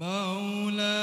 be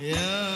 Yeah.